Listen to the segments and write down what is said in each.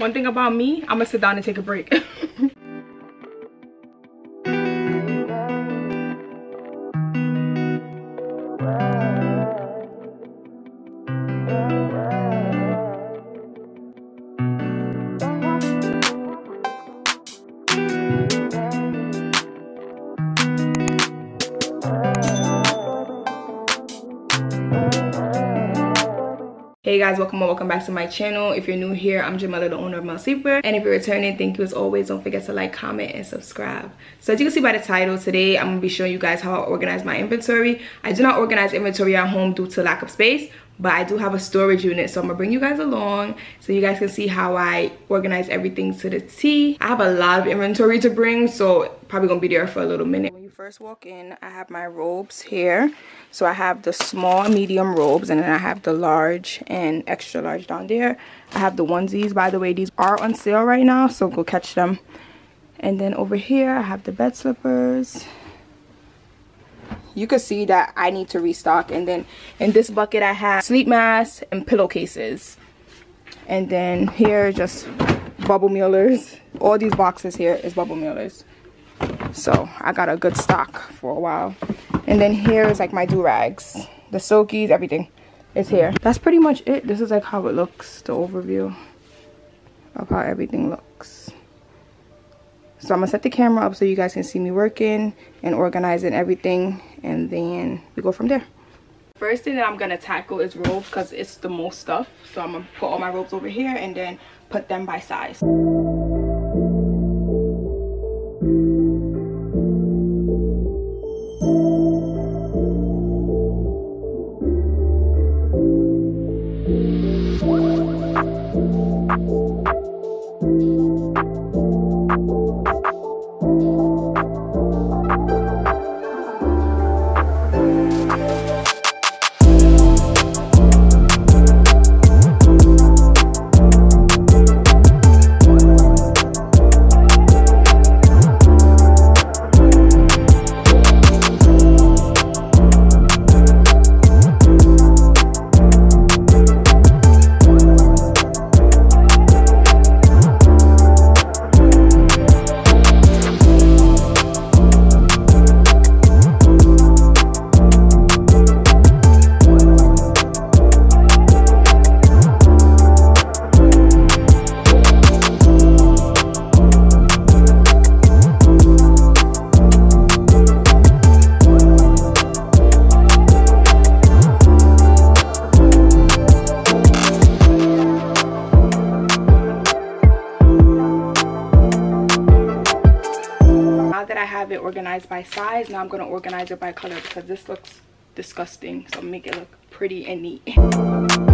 one thing about me, I'm gonna sit down and take a break. Hey guys, welcome or welcome back to my channel. If you're new here, I'm Jamila, the owner of Mel's Sleepwear. And if you're returning, thank you as always. Don't forget to like, comment, and subscribe. So as you can see by the title, today I'm gonna be showing you guys how I organize my inventory. I do not organize inventory at home due to lack of space, but I do have a storage unit. So I'm gonna bring you guys along so you guys can see how I organize everything to the T. I have a lot of inventory to bring, so probably gonna be there for a little minute. When you first walk in, I have my robes here. So I have the small medium robes and then I have the large and extra large down there. I have the onesies. By the way, these are on sale right now, so go catch them. And then over here, I have the bed slippers. You can see that I need to restock. And then in this bucket, I have sleep masks and pillowcases. And then here, just bubble mailers. All these boxes here is bubble mailers. So I got a good stock for a while. And then here is like my do-rags. The silkies, everything is here. That's pretty much it. This is like how it looks, the overview of how everything looks. So I'm gonna set the camera up so you guys can see me working and organizing everything and then we go from there. First thing that I'm gonna tackle is robes because it's the most stuff. So I'm gonna put all my robes over here and then put them by size. Have it organized by size now i'm going to organize it by color because this looks disgusting. So make it look pretty and neat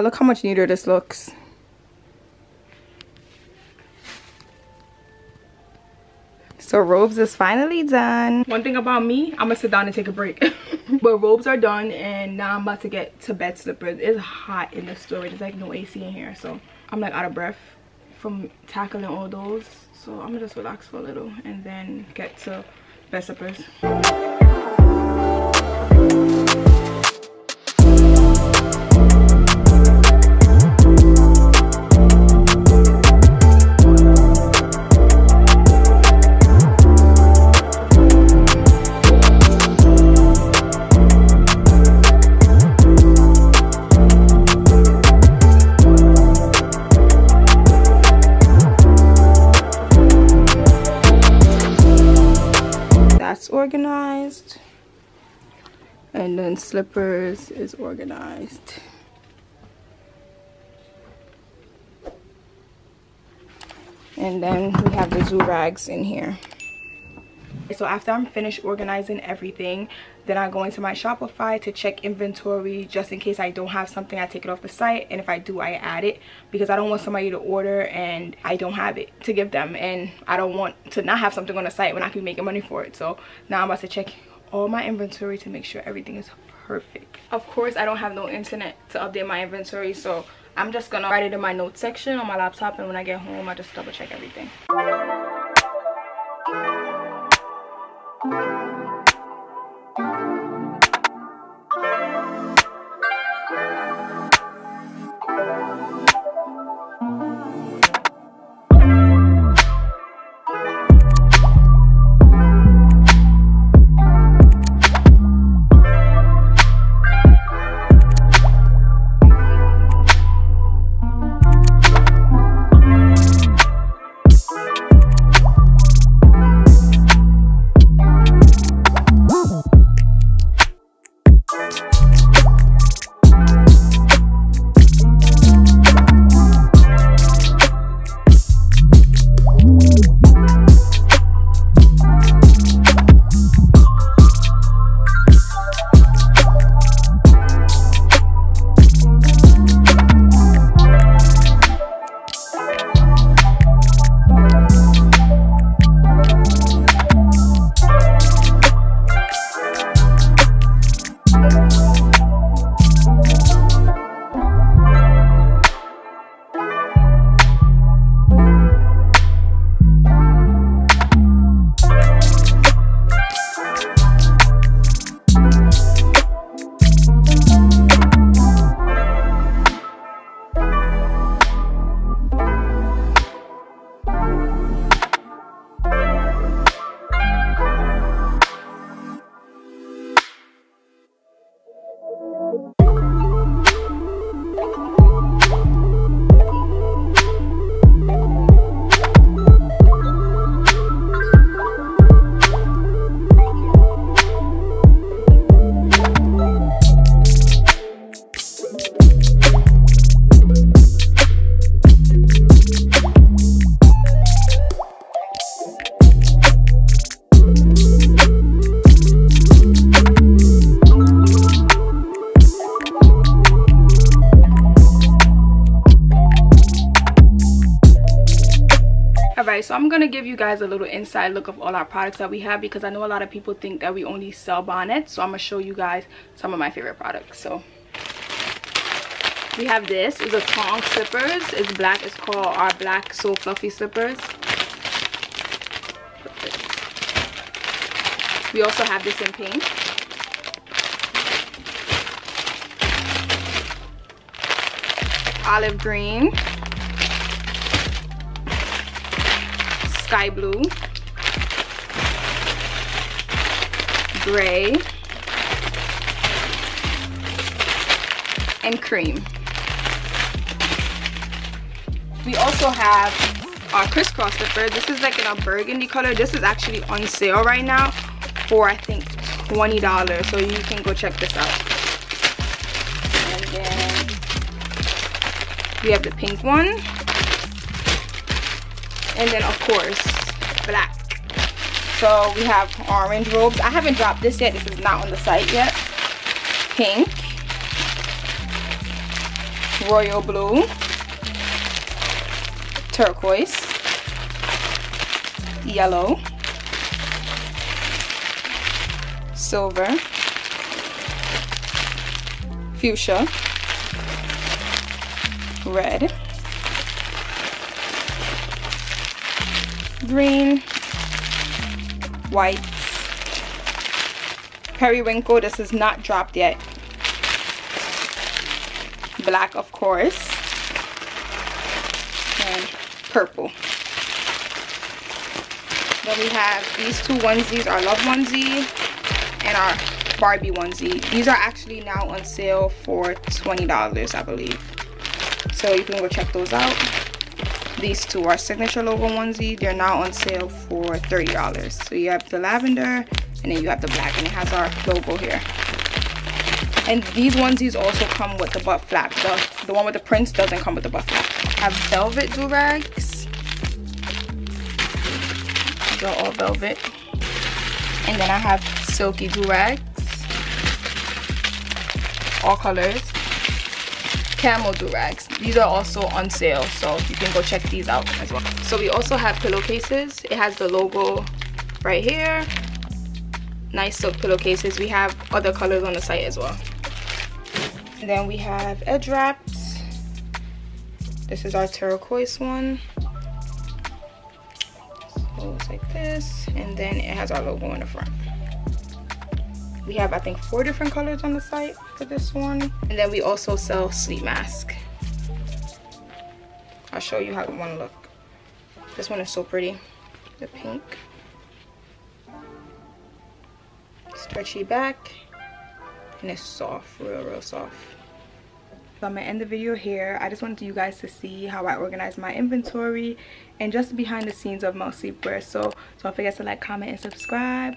Now look how much neater this looks. So robes is finally done. One thing about me, I'm gonna sit down and take a break. but robes are done and now I'm about to get to bed slippers. It's hot in the store. There's like no AC in here. So I'm like out of breath from tackling all those. So I'm gonna just relax for a little and then get to bed slippers. Organized. And then slippers is organized. And then we have the do-rags in here. So after i'm finished organizing everything then i go into my shopify to check inventory just in case i don't have something i take it off the site and if i do i add it because i don't want somebody to order and i don't have it to give them and i don't want to not have something on the site when i can be making money for it. So now i'm about to check all my inventory to make sure everything is perfect. Of course i don't have no internet to update my inventory so i'm just gonna write it in my notes section on my laptop and when i get home i just double check everything give you guys a little inside look of all our products that we have because i know a lot of people think that we only sell bonnets so i'm gonna show you guys some of my favorite products. So we have this. It's a tongue slippers. It's black. It's called our black so fluffy slippers. We also have this in pink. Olive green sky blue, gray, and cream. We also have our crisscross slippers. This is like in a burgundy color. This is actually on sale right now for I think $20. So you can go check this out. And then we have the pink one and then of course black. So we have orange robes. I haven't dropped this yet. This is not on the site yet. Pink. Royal blue. Turquoise. Yellow. Silver. Fuchsia. Red. Green white periwinkle. This is not dropped yet. Black of course and purple. Then we have these two onesies our love onesie and our barbie onesie. These are actually now on sale for 20 dollars i believe. So you can go check those out these two are signature logo onesie. They're now on sale for 30 dollars. So you have the lavender and then you have the black and it has our logo here. And these onesies also come with the butt flap. The, the one with the prints doesn't come with the butt flap. I have velvet do rags. These are all velvet. And then I have silky do rags. All colors camel do-rags these are also on sale so you can go check these out as well. So we also have pillowcases. It has the logo right here. Nice silk pillowcases. We have other colors on the site as well. And then we have edge wraps. This is our turquoise one. So it's like this and then it has our logo in the front we have i think four different colors on the site for this one. And then we also sell sleep mask. I'll show you how one look. This one is so pretty. The pink. Stretchy back. And it's soft real real soft. So I'm gonna end the video here. I just wanted you guys to see how I organize my inventory and just behind the scenes of my Sleepwear. So don't forget to like, comment, and subscribe